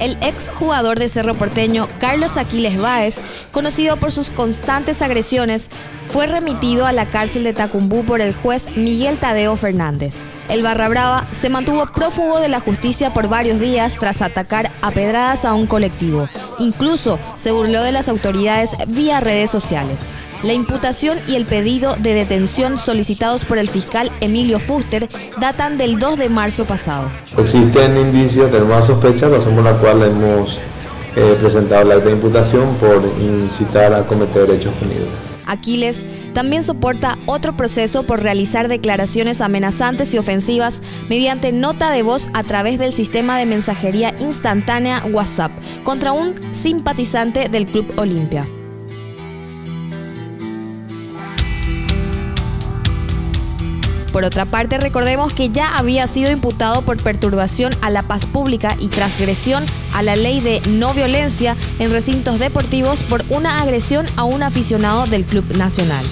El ex jugador de Cerro Porteño, Carlos Aquiles Báez, conocido por sus constantes agresiones, fue remitido a la cárcel de Tacumbú por el juez Miguel Tadeo Fernández. El Barra Brava se mantuvo prófugo de la justicia por varios días tras atacar a pedradas a un colectivo. Incluso se burló de las autoridades vía redes sociales. La imputación y el pedido de detención solicitados por el fiscal Emilio Fuster datan del 2 de marzo pasado. Existen indicios, tenemos sospecha, razón por la cual hemos eh, presentado la de imputación por incitar a cometer hechos punibles. Aquiles también soporta otro proceso por realizar declaraciones amenazantes y ofensivas mediante nota de voz a través del sistema de mensajería instantánea WhatsApp contra un simpatizante del Club Olimpia. Por otra parte, recordemos que ya había sido imputado por perturbación a la paz pública y transgresión a la ley de no violencia en recintos deportivos por una agresión a un aficionado del Club Nacional.